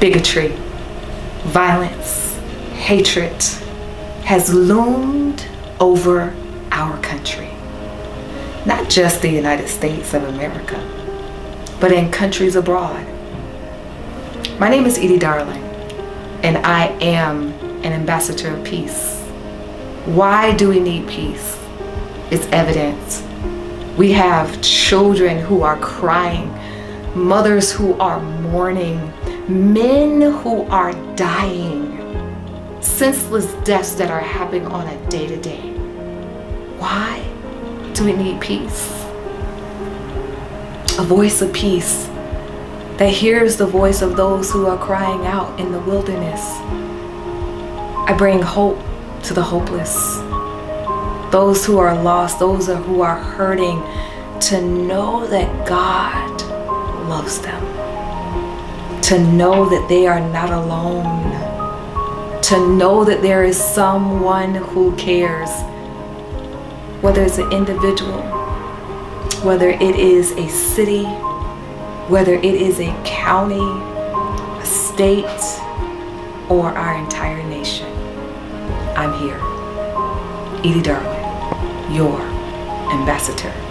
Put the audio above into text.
bigotry, violence, hatred has loomed over our country. Not just the United States of America, but in countries abroad. My name is Edie Darling, and I am an ambassador of peace. Why do we need peace? It's evident. We have children who are crying, mothers who are mourning, men who are dying, senseless deaths that are happening on a day to day. Why do we need peace? A voice of peace that hears the voice of those who are crying out in the wilderness. I bring hope to the hopeless, those who are lost, those who are hurting, to know that God loves them, to know that they are not alone, to know that there is someone who cares, whether it's an individual, whether it is a city, whether it is a county, a state, or our entire nation. I'm here. Edie Darling, your ambassador.